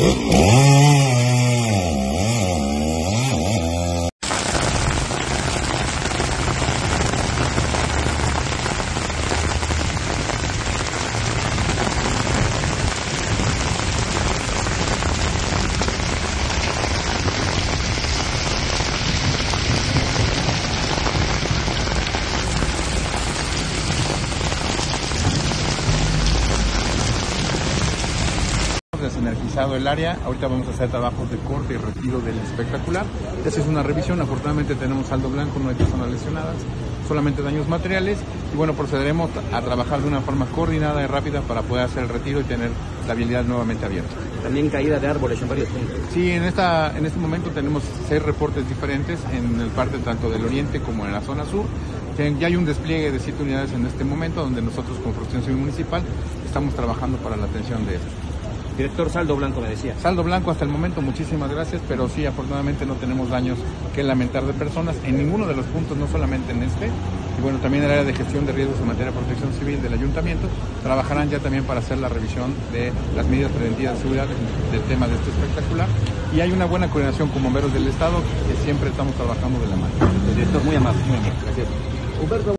Mm-hmm. Estabilizado el área. Ahorita vamos a hacer trabajos de corte y retiro del espectacular. Esa es una revisión. Afortunadamente tenemos saldo blanco, no hay personas lesionadas, solamente daños materiales. Y bueno, procederemos a trabajar de una forma coordinada y rápida para poder hacer el retiro y tener la vialidad nuevamente abierta. También caída de árboles en varios puntos. Sí, en, esta, en este momento tenemos seis reportes diferentes en el parte tanto del oriente como en la zona sur. Ya hay un despliegue de siete unidades en este momento donde nosotros con Protección Civil Municipal estamos trabajando para la atención de esto. Director Saldo Blanco me decía. Saldo Blanco hasta el momento, muchísimas gracias, pero sí, afortunadamente no tenemos daños que lamentar de personas en ninguno de los puntos, no solamente en este. Y bueno, también el área de gestión de riesgos en materia de protección civil del ayuntamiento trabajarán ya también para hacer la revisión de las medidas preventivas de seguridad del tema de este espectacular. Y hay una buena coordinación con bomberos del Estado que siempre estamos trabajando de la mano. El director, muy amable, muy amable. Gracias.